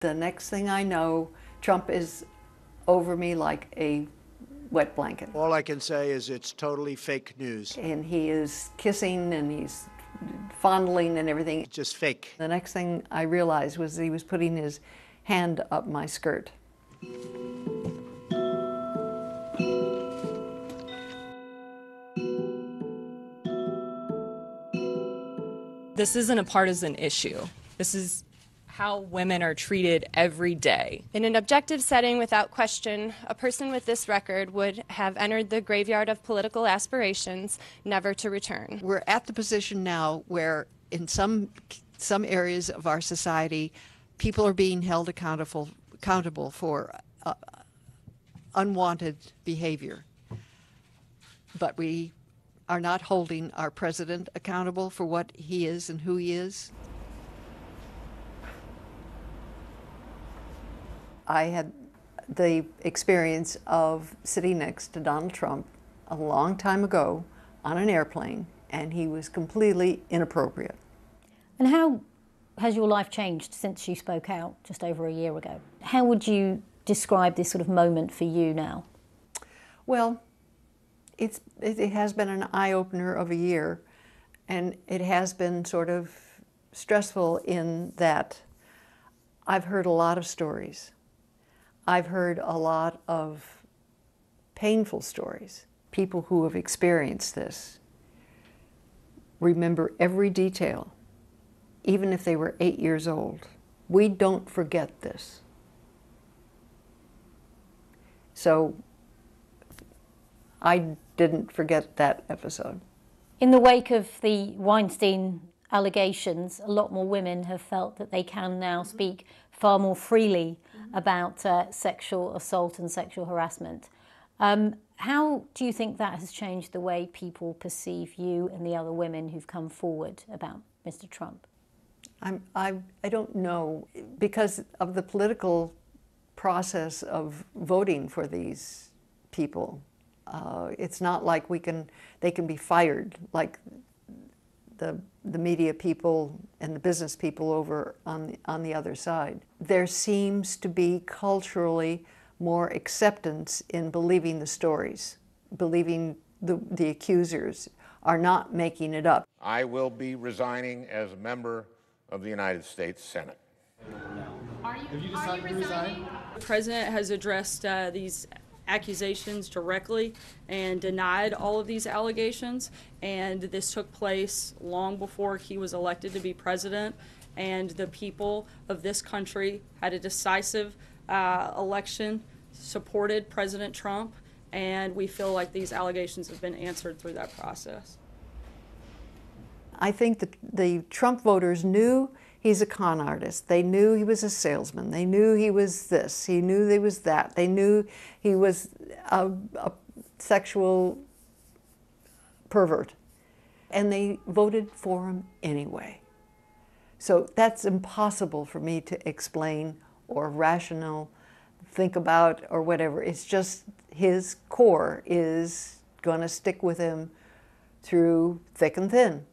The next thing I know, Trump is over me like a wet blanket. All I can say is it's totally fake news. And he is kissing and he's fondling and everything. Just fake. The next thing I realized was he was putting his hand up my skirt. This isn't a partisan issue. This is how women are treated every day. In an objective setting, without question, a person with this record would have entered the graveyard of political aspirations, never to return. We're at the position now where, in some some areas of our society, people are being held accountable accountable for uh, unwanted behavior. But we are not holding our president accountable for what he is and who he is. I had the experience of sitting next to Donald Trump a long time ago on an airplane, and he was completely inappropriate. And how has your life changed since you spoke out just over a year ago? How would you describe this sort of moment for you now? Well, it's, it has been an eye opener of a year, and it has been sort of stressful in that I've heard a lot of stories. I've heard a lot of painful stories. People who have experienced this remember every detail, even if they were eight years old. We don't forget this. So I didn't forget that episode. In the wake of the Weinstein allegations, a lot more women have felt that they can now speak far more freely about uh, sexual assault and sexual harassment. Um, how do you think that has changed the way people perceive you and the other women who've come forward about Mr. Trump? I'm, I, I don't know because of the political process of voting for these people. Uh, it's not like we can, they can be fired like the, the media people and the business people over on the, on the other side. There seems to be culturally more acceptance in believing the stories, believing the, the accusers are not making it up. I will be resigning as a member of the United States Senate. Are you, Have you decided you to resign? The president has addressed uh, these accusations directly and denied all of these allegations. And this took place long before he was elected to be president. And the people of this country had a decisive uh, election, supported President Trump, and we feel like these allegations have been answered through that process. I think that the Trump voters knew he's a con artist. They knew he was a salesman. They knew he was this. He knew he was that. They knew he was a, a sexual pervert. And they voted for him anyway. So that's impossible for me to explain or rational, think about or whatever. It's just his core is going to stick with him through thick and thin.